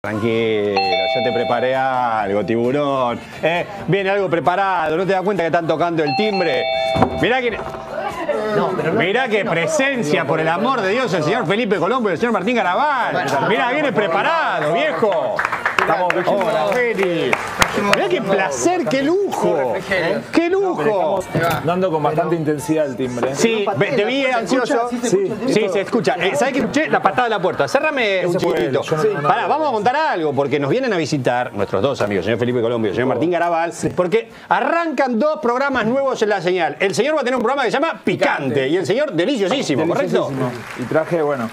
Tranquilo, yo te preparé algo, tiburón. Eh, viene algo preparado, ¿no te das cuenta que están tocando el timbre? Mirá que. Mirá qué presencia, por el amor de Dios, el señor Felipe Colombo y el señor Martín Garabal. Mirá, viene preparado, viejo. Hola, Feli. Mirá qué placer, qué lujo. Qué lujo. Dando con bastante intensidad el timbre. Sí, te vi ansioso. Sí, sí, se escucha. Eh, ¿Sabes qué escuché? La patada de la puerta. Cérrame un chiquitito. Pará, vamos a contar algo, porque nos vienen a visitar nuestros dos amigos, el señor Felipe Colombio y el señor Martín Garabal, porque arrancan dos programas nuevos en la señal. El señor va a tener un programa que se llama Picante y el señor Deliciosísimo, ¿correcto? Deliciosísimo. Y traje, bueno,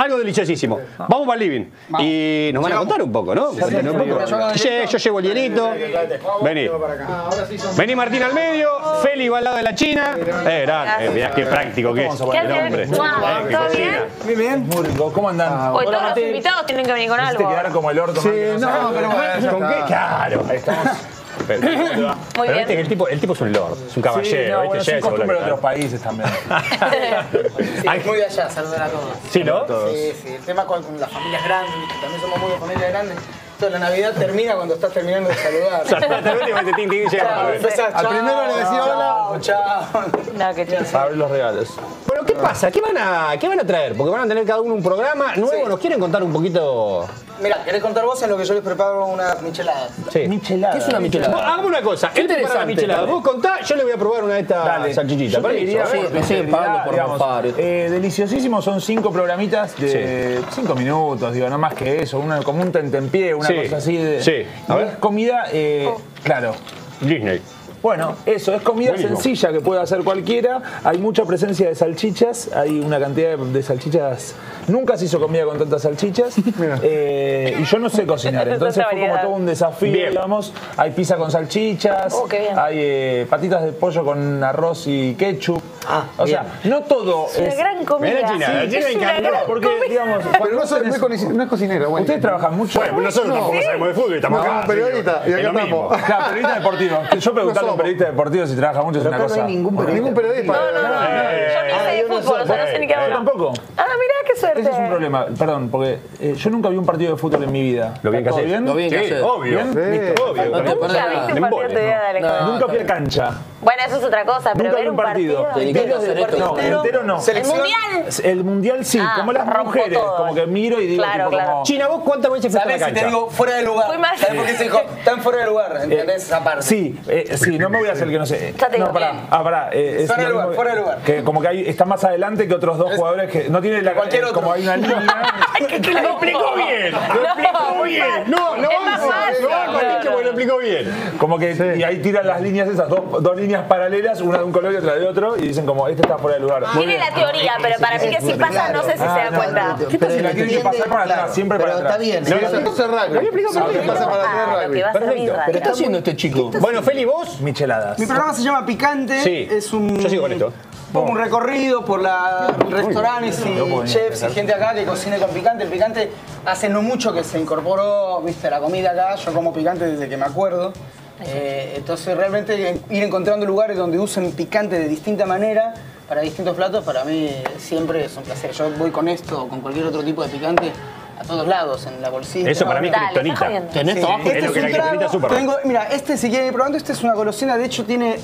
Algo deliciosísimo. Vamos para el living. Y nos van a contar un poco, ¿no? Contanos un poco. Yo llevo el hielito. Vení. Vení Martín al medio. Feli va al lado de la China. Eh, grande. Eh, mirá qué práctico que es. ¿Qué el hombre. Eh, ¿todo bien? muy rico. ¿Cómo andan? Hoy todos los invitados tienen que venir con algo. quedar como el orto. Sí, No, pero ¿con qué? Claro. Ahí estamos. Pero, pero bien. viste que el tipo, el tipo es un lord, es un caballero. Sí, no, bueno, eso, costumbre de otros países también. Sí, Ay. muy de allá, saludar a todos. Sí, ¿no? Sí, sí, el tema con, con las familias grandes, que también somos muy de familia grande. Toda la Navidad termina cuando estás terminando de saludar. Al primero le decís chao, chao. No, qué abrir los regalos. Bueno, ¿qué pasa? ¿Qué van, a, ¿Qué van a traer? Porque van a tener cada uno un programa nuevo. Sí. ¿Nos quieren contar un poquito? Mira, ¿querés contar vos en lo que yo les preparo unas micheladas? Sí. Michelada. ¿Qué es una michelada? Hagamos una cosa. Él prepara la interesante, michelada. Vos contá, yo le voy a probar una de estas Dale. salchichitas. Yo te Permiso, diría. Sí, me siguen pagando por digamos, eh, deliciosísimo, son cinco programitas de cinco minutos, digo, no más que eso, una, como un tentempié, una Sí, cosa así de. sí. A ver. es comida, eh, claro. Disney. Bueno, eso, es comida Buenísimo. sencilla que puede hacer cualquiera. Hay mucha presencia de salchichas, hay una cantidad de, de salchichas. Nunca se hizo comida con tantas salchichas. Eh, y yo no sé cocinar, entonces fue como todo un desafío, Bien. digamos. Hay pizza con salchichas, Oh, qué bien. hay eh, patitas de pollo con arroz y ketchup. Ah, o sea, no todo Una es. gran comida. Mira China, la China es me una encantó, gran Porque, comida. digamos, Pero no, vos soy- no tenés- es no cocinero, bueno. Ustedes trabajan mucho. Bueno, nosotros tampoco sabemos de fútbol y estamos No, acá. periodistas, y acá estamos. Claro, periodista deportivo. Yo preguntarle a un periodista deportivo si trabaja mucho es una acá no cosa. hay ningún periodista. Ningún periodista. No, no, no. Yo ni sé de fútbol, o sea, no sé ni qué Yo hablar. tampoco. Ah, mirá qué suerte. Ese es un problema, perdón, porque eh, yo nunca vi un partido de fútbol en mi vida. Lo bien que ¿Todo haces. bien? Lo bien que Sí, haces. obvio. ¿Bien? Listo, obvio. No te Nunca viste un partido de tu vida, dale. No. Nunca fui a cancha. Bueno, eso es otra cosa, pero Nunca ver un un partido. No, entero no. El mundial. El mundial sí, Ah, como las mujeres, todo. como que miro y digo Claro, tipo claro. como China, ¿vos cuántas veces fuiste a la ¿Sabes si te cancha? digo fuera de lugar? Fui más- ¿Sabes por qué se dijo? Están fuera de lugar, Eh, ¿entendés? Esa parte. Sí, eh, sí, no me voy a hacer que no sé. No, pará, ah, pará. Fuera de lugar, fuera de lugar. Que como que está más adelante que otros dos Es- jugadores que no tiene la Cualquier otro. Como hay una línea. Ay, qué claro. Lo explicó bien, lo explicó muy bien. No, no Es más vamos a fácil. porque lo explicó bien. Como que y ahí tiran las líneas esas, dos, dos líneas paralelas, una de un color y otra de otro, y dicen como este está fuera de lugar. Tiene la teoría, pero para mí que si pasa, no sé si se da cuenta. ¿Qué tal si la tienen que pasar para atrás? Siempre para Pero atrás. está bien. No, no. Lo que pasa para Ah, hacer lo que rugby. va a ser Perfecto. ¿Qué está haciendo este chico? Bueno, Feli, vos. Micheladas. Mi programa se llama Picante. Sí. Es un. Yo sigo con esto. Pongo un recorrido por la restaurantes y chefs y gente acá que cocina con picante. El picante hace no mucho que se incorporó, viste, a la comida acá. Yo como picante desde que me acuerdo. Eh, entonces realmente ir encontrando lugares donde usen picante de distinta manera para distintos platos, para mí siempre es un placer. Yo voy con esto o con cualquier otro tipo de picante a todos lados, en la bolsita. Eso para mí es jodiendo. ¿Tenés Sí, trabajo? este Es lo es que la. Superman. Tengo- mira, este si quieren ir probando, este es una golosina, de hecho tiene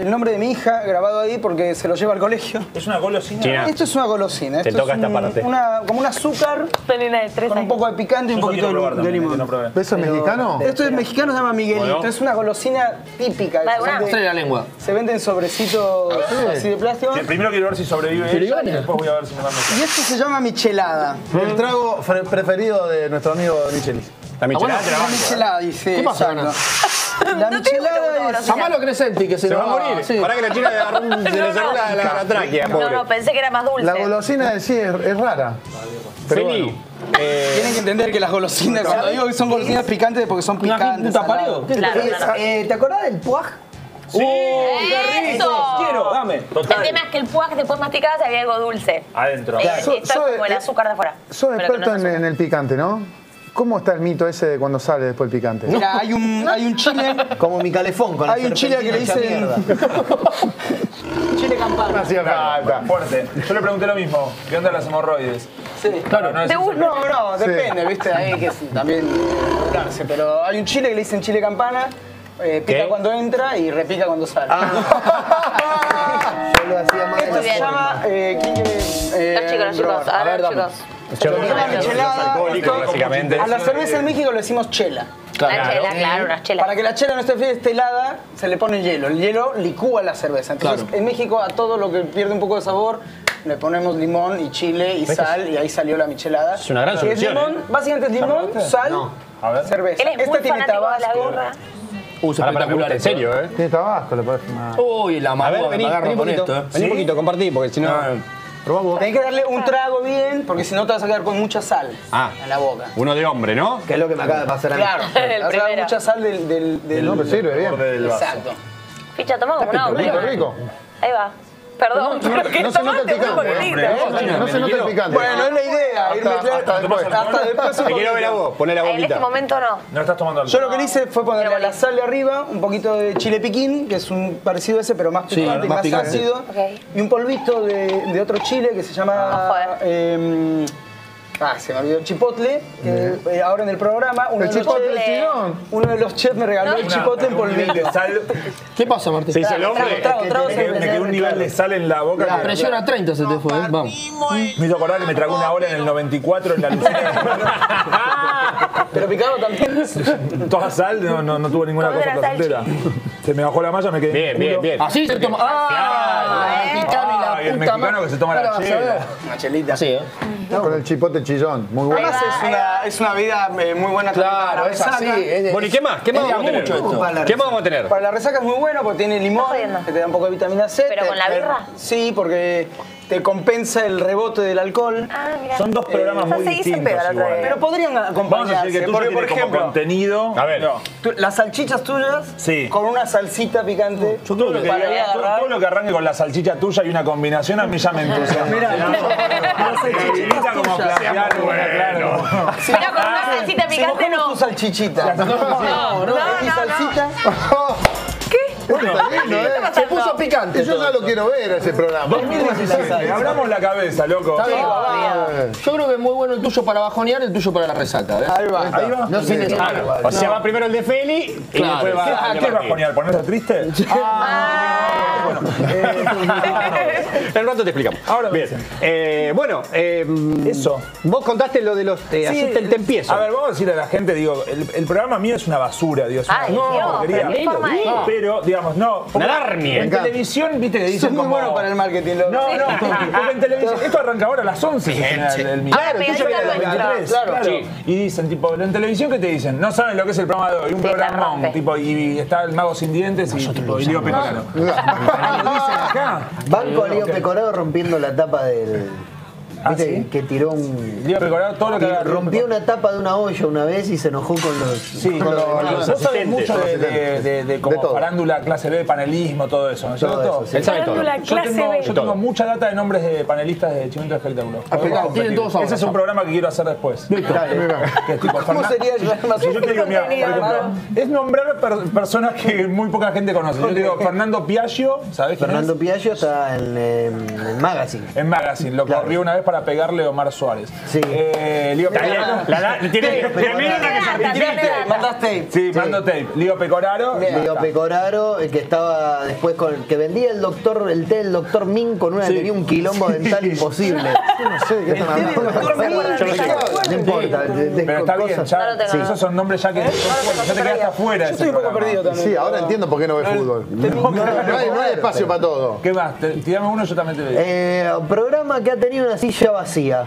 el nombre de mi hija grabado ahí porque se lo lleva al colegio. Es una golosina. China. Esto es una golosina, esto toca es esta un- parte. una- como un azúcar Tenina de tres con un años. poco de picante y un Yo poquito quiero probar de, de también, limón. que no probé. ¿Eso es mexicano? Esto es mexicano, se llama Miguelito, Bueno. es una golosina típica. Dale, Se vende- la lengua. Se vende en sobrecitos así de plástico. Sí, primero quiero ver si sobrevive ella y después voy a ver si me manda Y esto se llama michelada. El trago fre- preferido de nuestro amigo Micheli. La michelada te la La banco. michelada, dice. ¿Qué pasa, exacto. La michelada es... Samalo Crescenti, que se, Se va a morir. sí. Para que la china le agarró un- se le cerró la, la, la tráquea, No, pobre. no, pensé que era más dulce. La golosina de sí es, es rara. Pero Feli, bueno. eh, Tienen que entender que las golosinas, cuando digo que son golosinas picantes, es porque son picantes. Claro, claro. eh, ¿Te acordás del puaj? ¡Eso! Quiero, dame. El tema es que el puag después masticabas había algo dulce. Adentro. Eh, So- esto so- es como el eh, azúcar de afuera. Sos Pero que experto no es en, azúcar. en el picante, ¿no? ¿Cómo está el mito ese de cuando sale después el picante? Mira, hay un, hay un chile, Como mi calefón con hay un chile que le dicen chile campana. hacía falta. Fuerte. Yo le pregunté lo mismo. ¿Qué onda las hemorroides? Sí. Claro, no es De uno. No, no, depende, viste, ahí que también pero hay un chile que le dicen chile campana, eh, pica ¿Qué? cuando entra y repica cuando sale. Yo lo hacía más Esto se llama, eh, chicos, los chicos. A ver, chicos. Se. A la cerveza en México le decimos chela. Una chela, claro, una chela. Para que la chela no esté fría, esté helada, se le pone hielo. El hielo licúa la cerveza. Entonces, en México, a todo lo que pierde un poco de sabor, le ponemos limón y chile y sal, y ahí salió la michelada. Es una gran solución, limón, ¿eh? Básicamente es limón, sal, A ver. cerveza. Él es Este tiene la tabasco. Uh, es gusta, espectacular en serio, ¿eh? Tiene tabasco, le parece una... Uy, la A ver, madura vení, me agarro con poquito. esto, ¿eh? Vení un poquito, compartí, porque si no. Probamos. Tenés que darle un trago bien, porque si no te vas a quedar con mucha sal Ah. en la boca. Uno de hombre, ¿no? Que es lo que me acaba de pasar a mí. Claro, El mucha sal del... del, del- No, pero sirve bien. del vaso. Exacto. Ficha, toma como una Rico, hombre. rico. Ahí va. Perdón, pero que No se nota el tomaste muy picante. poquitito. No se nota el picante. Bueno, es la idea, ir Hasta- después. hasta después Te quiero ver a vos, poné la En este momento no. No estás tomando Yo lo que hice fue ponerle la sal de arriba un poquito de chile piquín, que es un parecido a ese, pero más picante y más ácido. Y un polvito de, de otro chile que se llama. Ah, se me olvidó, chipotle. que, eh, ahora en el programa. Uno El de los chipotle chefs- chilón. Uno de los chefs me regaló el chipotle en polvito. de sal. ¿Qué pasa, Martín? Se hizo el hombre. Trago, trago, trago, Me quedó- me quedó un nivel de sal en la boca. La que- presión a 30 se te fue, ¿eh? Vamos. Me hizo acordar que me tragó una hora en el 94 en la Lucina. Pero picado también. Toda sal, no, no, no tuvo ninguna ¿Cómo cosa placentera. Se me bajó la malla, me quedé. Bien, bien, bien. Así se toma. ¡Ah! Mexicano y la el mexicano que se toma la chela. Una chelita. Así, ¿eh? Con el chipote chillón. Muy bueno. Además es una, es una vida eh, muy buena Claro, la es así. Bueno, ¿y qué más? ¿Qué más vamos a tener? ¿Qué más vamos a tener? Para la resaca es muy bueno porque tiene limón, que te da un poco de vitamina C. ¿Pero con la birra? Sí, porque te compensa el rebote del alcohol. Ah, mira. Son dos programas Ya muy distintos. igual. Pero podrían Vamos a acompañarse. decir que tú porque, por como ejemplo, contenido. A ver. No. tú- las salchichas tuyas Sí. con una salsita picante. Yo creo que para todo, agarrar. todo lo que arranque con la salchicha tuya y una combinación a mí ya me entusiasma. Mira, las salchichitas como platear, claro. Pero con una salsita Si picante no. tu salchichita. No, no, no, no. salsita. ¿eh? Se puso picante. Yo ya lo quiero ver ese programa. 2017, abramos la cabeza, loco. Está bien. Yo creo que es muy bueno el tuyo para bajonear, el tuyo para la resaca. ¿ves? Ahí va. Ahí va. No se Claro. O sea, va primero el de Feli y Claro. después va ¿Qué, el de ¿Qué vas a Martín. poner? ¿Ponerse triste? En un rato te explicamos. Ahora Bien. Eh, bueno, eh, Eso. Vos contaste lo de los eh, Sí, así te, te empiezo. A ver, vamos a decirle a la gente, digo, el, el programa mío es una basura, Dios. Es una Ay, Dios, porquería. pero de- Pero, digamos, no. Una. En televisión, viste que dicen Son muy como... buenos para el marketing. loco. No, no, porque en televisión, esto arranca ahora a las 11. se estrena el, el Tuyo viene a las al nuestro. 23, Claro. claro. Y dicen, tipo, en televisión, ¿qué te dicen? No saben lo que es el programa de hoy. Un Sí, programón, rompe. tipo, y está el mago sin dientes y, tipo, y Lío Pecoraro. Lo dicen acá. Banco Lío Pecorado rompiendo la tapa del. Ah. ¿sí? Que tiró un. Lío Pecoraro, todo lo que haga. Rompió una tapa de una olla una vez y se enojó con los. Sí, con los con los Vos sabés mucho de, de, de, de como De todo. farándula, clase B, panelismo, todo eso, ¿no es Todo cierto? eso, sí. Él sabe todo. La Yo clase tengo, B. yo tengo mucha data de nombres de panelistas de Chimento Espectáculo. claro, tienen todos ahora. Ese es un programa que quiero hacer después. Que es tipo ¿Cómo Fernan- sería llevar más Si yo te digo, mira, por contenido, ejemplo, es nombrar per- personas que muy poca gente conoce. Yo te digo, Fernando Piaggio, ¿sabes quién Fernando? Piaggio está en, en, en Magazine. En Magazine, lo Claro. corrió una vez para pegarle a Omar Suárez. Sí. Eh, Lío. Pecoraro. La, la, tiene, tiene nota que se Tiene data. Mandaste. Sí, mando tape. Lío Pecoraro. Leo Pecoraro, el que estaba después con. que vendía el doctor, el té del doctor Min con una que tenía un quilombo dental imposible. Yo no sé hablando. No importa. Pero está bien, esos son nombres ya que ya te quedaste afuera. Yo estoy un poco perdido también. Sí, ahora entiendo por qué no ve fútbol. No, hay, espacio para todo. ¿Qué más? Tirame uno, yo también te digo. Eh, programa que ha tenido una silla vacía.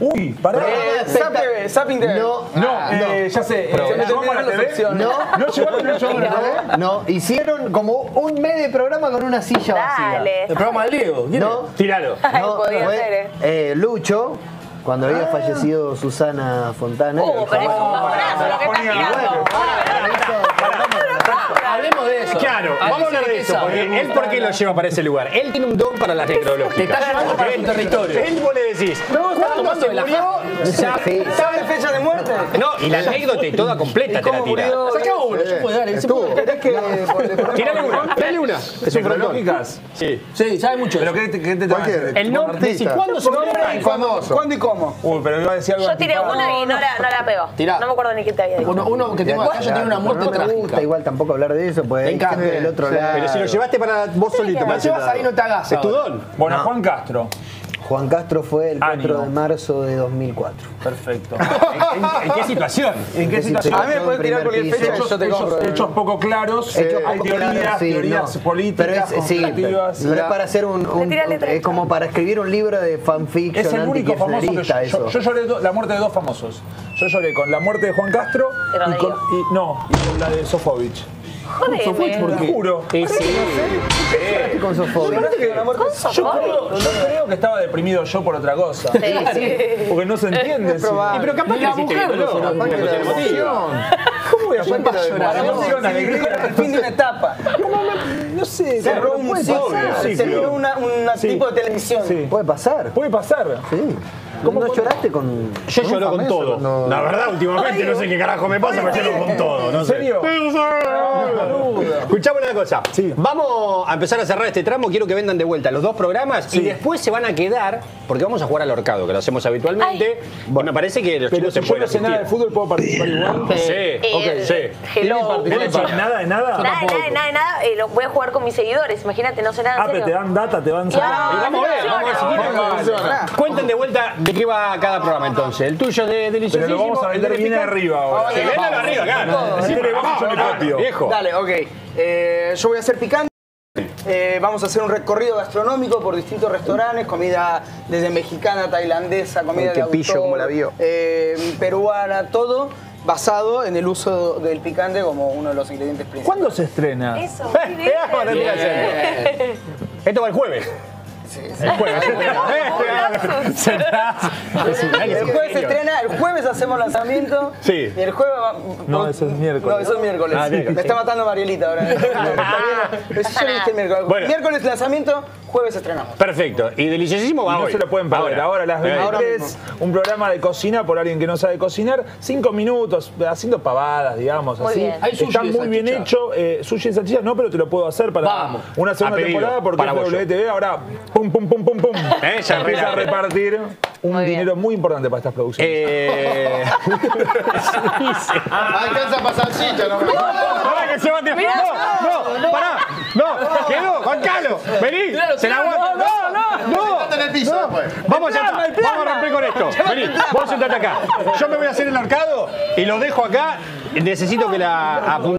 Uy, pará. Eh, Zapping TV. No, No, eh, ya sé. eh, Se me ¿Cómo la terminaron las TV? opciones. no, No llevaron, no llevaron la TV. no, no. Hicieron como un mes de programa con una silla vacía. Dale. El programa del Diego. ¿quién No, Tíralo. Ay, no, podía fue, ser, eh. eh, Lucho, cuando había fallecido Susana Fontana. Oh, pero es un bajonazo lo que estás tirando. Hablemos de eso. Claro, vamos a hablar de eso, porque él por qué lo lleva para ese lugar. Él tiene un don para las necrológicas. Te está llevando para su territorio. Él vos le decís, ¿cuándo se murió? ¿Sabes fecha de muerte? No, y la anécdota y toda completa te la tira. Saca uno, yo puedo dar. ese Estuvo. puede- ¿Querés que le ponemos- Tírale una, dale una. Es. ¿Necrológicas? Sí. Sí, sabe mucho. ¿Pero qué, te- te Cualquier. El nombre. ¿cuándo se murió? Famoso. ¿Cuándo y cómo? Uy, pero iba a decir algo Yo tiré una y no la, no la pegó. No me acuerdo ni qué te había dicho. Uno, que tengo acá ya tiene una muerte no trágica. gusta igual tampoco hablar de eso, pues encanta. del otro Sí. lado. Pero si lo llevaste para vos solito, Lo llevas ahí, no te hagas. Es tu don. Bueno, Juan Castro. Juan Castro fue el 4 Ánimo. de marzo de 2004. Perfecto. ¿En, en qué situación? ¿En qué situación? A mí me pueden tirar cualquier fecha yo te hechos, compro. hechos poco claros, Hechos hay poco teorías, claros, sí, teorías no. políticas, Pero es, sí, no es para hacer un, es como para escribir un libro de fanfiction Es el único famoso que yo, yo, eso. yo lloré do- la muerte de dos famosos. Yo lloré con la muerte de Juan Castro con, y- no, y con la de Sofovich. Jodeme. ¿Por qué? Juro. Sí, sí. con Sofovich. Yo creo, yo creo que estaba deprimido yo por otra cosa. Sí, sí. Porque no se entiende. sí. Y pero capaz que la mujer lo Capaz que la emoción. ¿Cómo voy a Yo llorar? El fin de una etapa. No sé. Cerró un puede ciclo. Cerró una- un Sí. tipo de televisión. Sí. Puede pasar. Puede pasar. Sí. ¿Cómo ¿No lloraste con.? Yo lloro con todo. no. La verdad, últimamente no sé qué carajo me pasa, pero lloro con todo. No ¿En sé. serio? Escuchame una cosa. Sí. Vamos a empezar a cerrar este tramo. Quiero que vendan de vuelta los dos programas y después se van a quedar, porque vamos a jugar al horcado, que lo hacemos habitualmente. Me parece que los Pero chicos si se yo pueden no sé nada de fútbol, ¿puedo participar igual? Sí, Eh, ok, sí. Hello. ¿Tiene par- ¿Nada de nada? Nada, nada, nada, nada. Eh, lo voy a jugar con mis seguidores. Imagínate, no sé nada. Ah, pero te dan data, te Ya, Y vamos a ver, vamos a ver si. Cuenten de vuelta de qué va cada programa entonces. El tuyo de Pero deliciosísimo. lo vamos a el vender de bien arriba ahora. Sí, véndalo arriba, claro. Yo copio. Viejo. Dale, ok. Eh, yo voy a hacer picante. Eh, vamos a hacer un recorrido gastronómico por distintos restaurantes, comida desde mexicana, tailandesa, comida Ay, qué de pillo, autor, como la vio. eh, peruana, todo basado en el uso del picante como uno de los ingredientes principales. ¿Cuándo se estrena? Eso. Muy bien. Esto va el jueves. El jueves. atrás. El jueves se estrena, el jueves hacemos lanzamiento. Sí. Y el jueves va- No, eso es miércoles. No, eso es miércoles. Ah. Me está matando Marielita ahora. Está bien. Yo dije el miércoles. Bueno. Miércoles lanzamiento, jueves estrenamos. Perfecto. Y deliciosísimo va Y no hoy. se lo pueden perder. Ahora, a las Eh, 23, un programa de cocina por alguien que no sabe cocinar. Cinco minutos, haciendo pavadas, digamos, Muy así. bien. ¿Hay sushi Está de muy bien hecho. Eh, sushi de salchicha no, pero te lo puedo hacer para Vamos. una segunda temporada porque para es. WTV. Ahora, pum, pum, pum, pum, pum. Eh, ya empieza a repartir un Muy dinero muy importante para estas producciones. Eh... Alcanza para salchicha. No, quedó, bancalo. Vení, se la aguanta. No, no, no. en el piso después. Vamos a, vamos a romper con esto. Vení, vos sentate acá. Yo me voy a hacer el arcado y lo dejo acá. Necesito que la apunte.